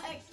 sucks.